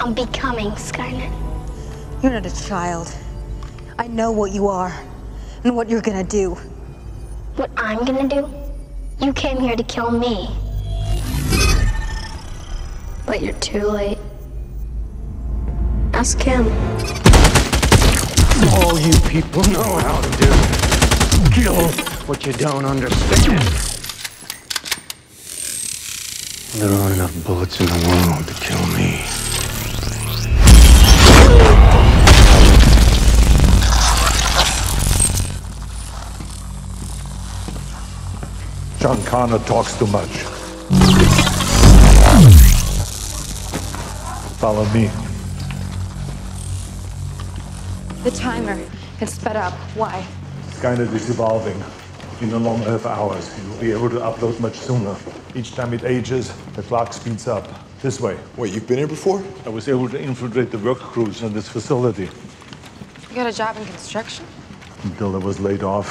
I'm becoming Skynet. You're not a child. I know what you are and what you're gonna do. What I'm gonna do? You came here to kill me. But you're too late. Ask him. All you people know how to do. Kill what you don't understand. There aren't enough bullets in the world to kill me. John Connor talks too much. Follow me. The timer has sped up. Why? Skynet is evolving. In no long have hours. You'll be able to upload much sooner. Each time it ages, the clock speeds up. This way. Wait, you've been here before? I was able to infiltrate the work crews in this facility You got a job in construction? until I was laid off.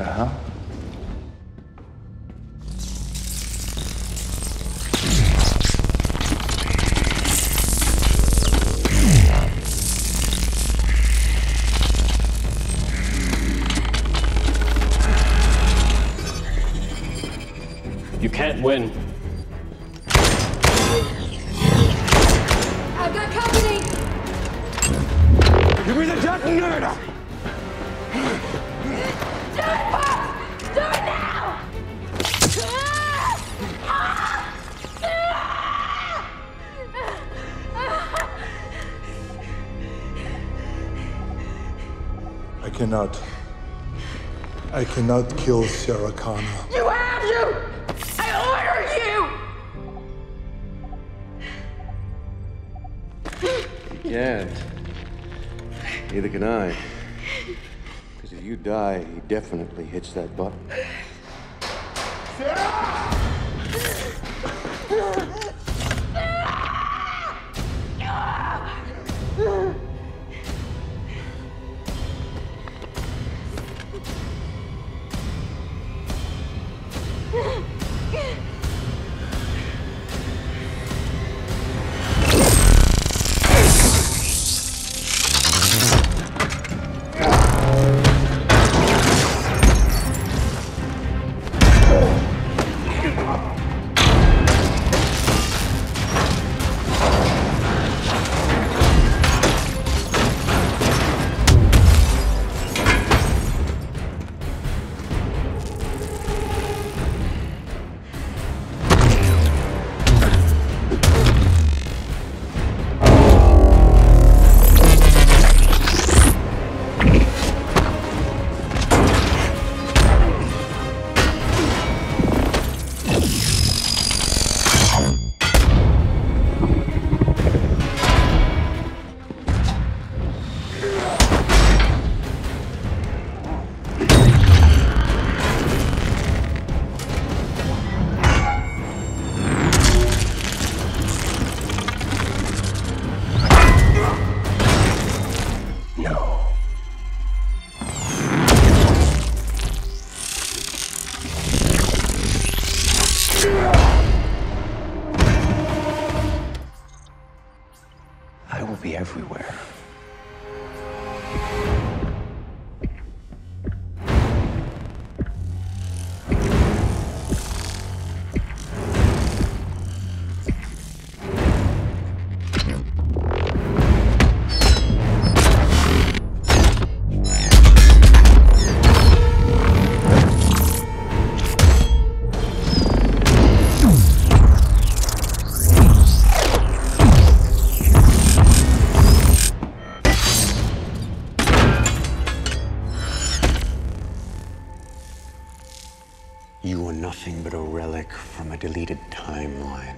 The hell? You can't win. I've got company! Give me the detonator! Cannot. I cannot kill Sarah Connor. You have to! I order you! He can't. Neither can I. Because if you die, he definitely hits that button. No. I will be everywhere. You are nothing but a relic from a deleted timeline.